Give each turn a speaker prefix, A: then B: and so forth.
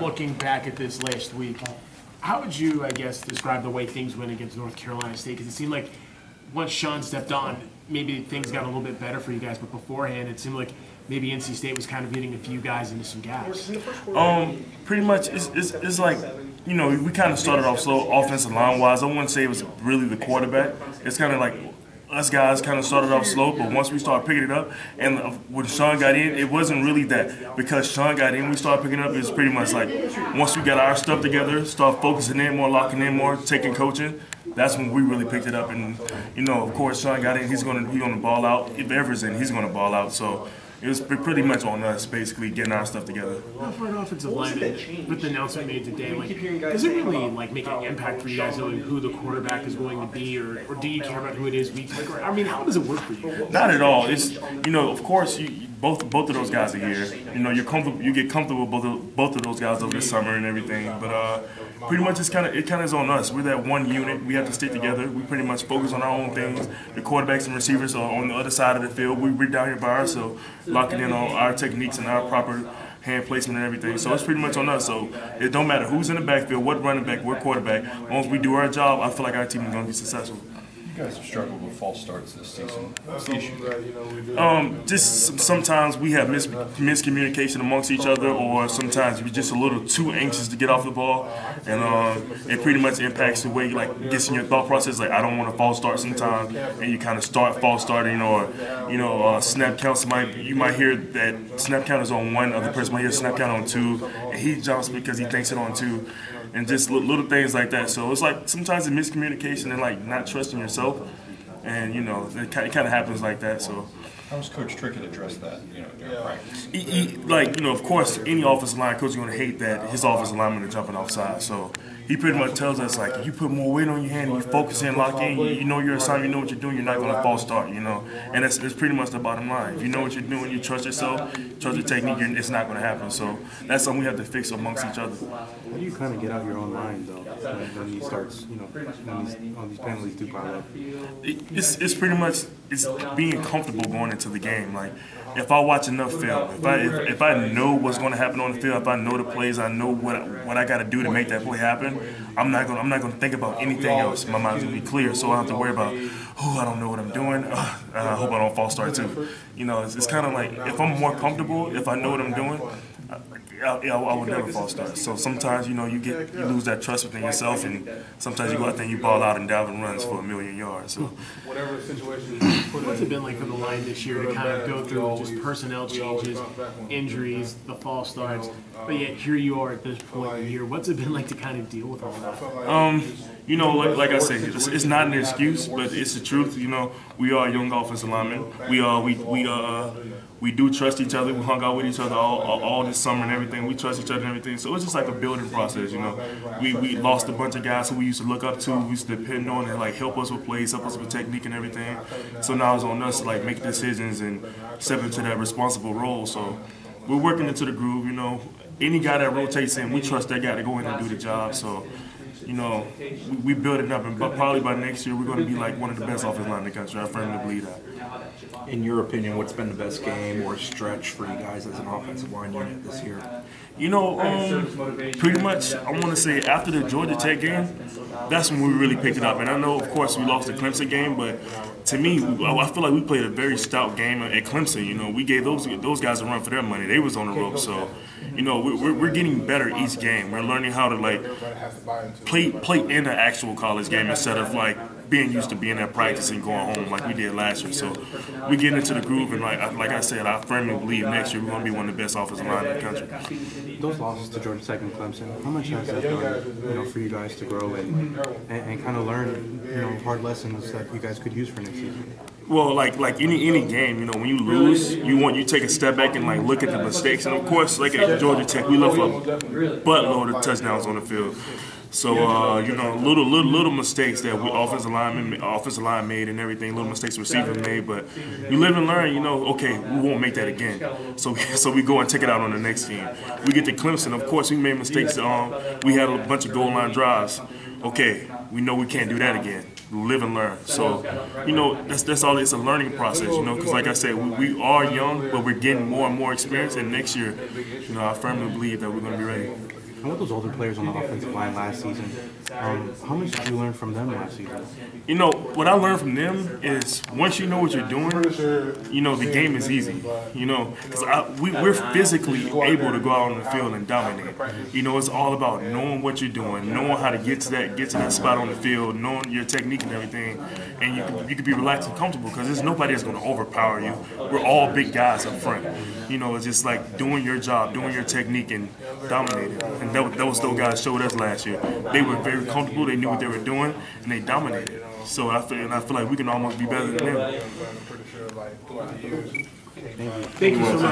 A: looking back at this last week, how would you, I guess, describe the way things went against North Carolina State? Because it seemed like once Sean stepped on, maybe things got a little bit better for you guys, but beforehand, it seemed like maybe NC State was kind of hitting a few guys into some gaps.
B: Um, pretty much, it's, it's, it's like, you know, we kind of started off slow offensive line wise. I wouldn't say it was really the quarterback. It's kind of like us guys kind of started off slow, but once we started picking it up, and uh, when Sean got in, it wasn't really that because Sean got in, we started picking it up. It was pretty much like once we got our stuff together, start focusing in more, locking in more, taking coaching. That's when we really picked it up, and you know, of course, Sean got in. He's gonna he's gonna ball out. If Everett's in, he's gonna ball out. So it was pretty much on us, basically getting our stuff together.
A: Now for an offensive lineman, with the announcement made today, like, does it really like make an impact for you guys knowing who the quarterback is going to be, or, or do you care about who it is week to week? I mean, how does it work for you?
B: Not at all. It's you know, of course, you, you- both both of those guys are here. You know, you're comfortable. You get comfortable with both of, both of those guys over the summer and everything. But uh, pretty much, it's kind of it kind of is on us. We're that one unit. We have to stick together. We pretty much focus on our own things. The quarterbacks and receivers are on the other side of the field. We, we're down here by ourselves, locking in on our techniques and our proper hand placement and everything. So it's pretty much on us. So it don't matter who's in the backfield, what running back, what quarterback. Once we do our job, I feel like our team is going to be successful.
C: You guys have struggled with false starts this season. What's the issue?
B: Um, just sometimes we have mis- miscommunication amongst each other, or sometimes we're just a little too anxious to get off the ball, and um, it pretty much impacts the way like gets in your thought process. Like I don't want to false start sometimes, and you kind of start false starting, or you know, uh, snap counts might you might hear that snap count is on one, other person might hear snap count on two, and he jumps because he thinks it on two. And just little things like that. So it's like sometimes it's miscommunication and like not trusting yourself, and you know it kind of happens like that. So.
C: How's Coach Trickett addressed that, you know, during practice?
B: he, he, like you know, of course, any offensive line coach is going to hate that his offensive linemen are jumping offside. So he pretty much tells us like, if you put more weight on your hand, and you focus in, lock in, you, know you know your assignment, you know what you're doing, you're not going to false start. You know, and that's, that's pretty much the bottom line. If you know what you're doing, you trust yourself, trust your technique, you're, it's not going to happen. So that's something we have to fix amongst each other.
D: How do you kind of get out your own line though when, when he starts, you know, when these, all these penalties do pile up?
B: It- It's, it's pretty much it's being comfortable going into the game. Like if I watch enough film, if I if, if I know what's going to happen on the field, if I know the plays, I know what I, what I got to do to make that play happen. I'm not gonna I'm not gonna think about anything else. My mind's gonna be clear, so I don't have to worry about oh I don't know what I'm doing. I hope I don't false start too. You know, it's, it's kind of like if I'm more comfortable, if I know what I'm doing. I, I, I would never false start. So sometimes, you know, you get you lose that trust within yourself, and sometimes you go out there and you ball out and Dalvin runs for a million yards. So
E: whatever situation
A: What's it been like for the line this year to kind of go through just personnel changes, injuries, the false starts, but yet here you are at this point in the year. What's it been like to kind of deal with all that?
B: Um, you know, like, like I said, it's, it's not an excuse, but it's the truth. You know, we are young offensive linemen. We are we we uh we do trust each other. We hung out with each other all, all, all this summer and everything. We trust each other and everything. So it's just like a building process. You know, we we lost a bunch of guys who we used to look up to, we used to depend on, and like help us with plays, help us with technique and everything. So now it's on us to like make decisions and step into that responsible role. So we're working into the groove. You know, any guy that rotates in, we trust that guy to go in and do the job. So you know, we, we build it up, and but probably by next year we're going to be like one of the best offensive line in the country. I firmly believe that.
F: In your opinion, what's been the best game or stretch for you guys as an offensive line unit this year?
B: You know, um, pretty much, I want to say after the Georgia Tech game, that's when we really picked it up. And I know, of course, we lost the Clemson game, but to me, I feel like we played a very stout game at Clemson. You know, we gave those those guys a run for their money. They was on the rope, so you know, we're, we're- getting better each game. We're learning how to like play play in the actual college game instead of like being used to being at practice and going home like we did last year. So we get into the groove, and like I- like I said, I firmly believe next year we're going to be one of the best offensive line in the country.
D: Those losses to Georgia Tech and Clemson, how much has that done, you know, for you guys to grow and, and, and kind of learn, you know, hard lessons that you guys could use for next season?
B: Well, like like any any game, you know, when you lose, you want you take a step back and like look at the mistakes. And of course, like at Georgia Tech, we left a buttload of touchdowns on the field. So uh, you know, little little little mistakes that we offensive lineman offensive line made and everything, little mistakes receiver made. But you live and learn. You know, okay, we won't make that again. So so we go and take it out on the next team. We get to Clemson. Of course, we made mistakes. Um, we had a bunch of goal line drives. Okay, we know we can't do that again. live and learn. So, you know, that's that's all. It's a learning process, you know, because like I said, we, we are young, but we're getting more and more experience. And next year, you know, I firmly believe that we're going to be ready.
D: And with those older players on the offensive line last season, um, how much did you learn from them last season?
B: You know, what I learned from them is once you know what you're doing, you know, the game is easy. You know, because we, we're physically able to go out on the field and dominate. You know, it's all about knowing what you're doing, knowing how to get to that get to that spot on the field, knowing your technique and everything, and you can, you can be relaxed and comfortable because there's nobody that's going to overpower you. We're all big guys up front. You know, it's just like doing your job, doing your technique, and dominating. And that, was- that was those guys showed us last year. They were very comfortable. They knew what they were doing, and they dominated. So I feel, and I feel like we can almost be better than them.
A: Thank you so much.